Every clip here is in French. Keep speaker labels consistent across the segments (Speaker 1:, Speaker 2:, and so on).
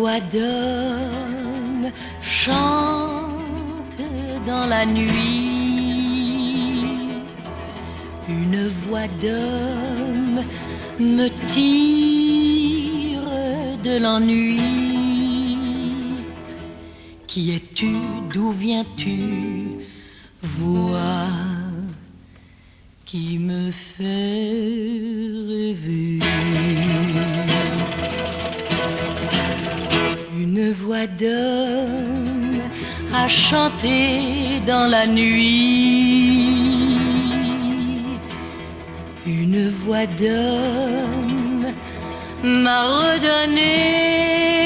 Speaker 1: voix d'homme chante dans la nuit. Une voix d'homme me tire de l'ennui. Qui es-tu? D'où viens-tu? Voix qui me fait rêver. Voix d'homme a chanté dans la nuit. Une voix d'homme m'a redonné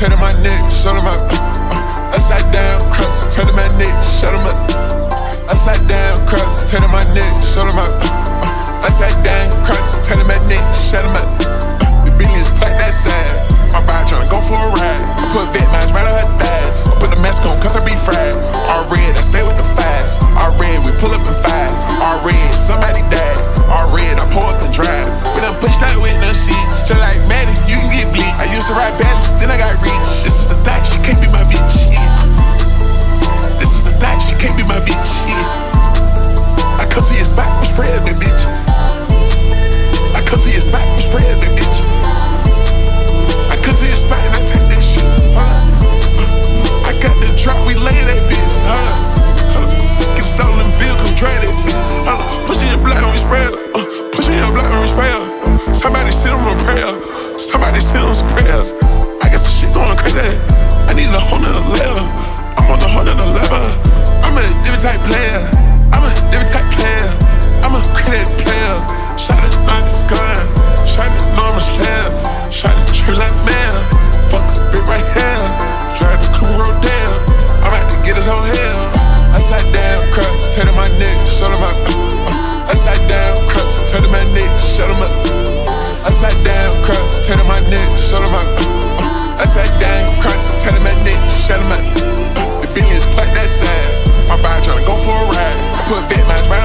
Speaker 2: turn my neck, shut up. uh, upside down, cross, turn my neck, shut up. upside down, cross, turn my neck, shut up. uh, upside down, cross, turn my neck, shut my uh, the billions put that side, my body. a prayer. Somebody send them some prayers. I got some shit going crazy. shut him up. The business, fuck That's sad. My ride tryna go for a ride. I put bit lines right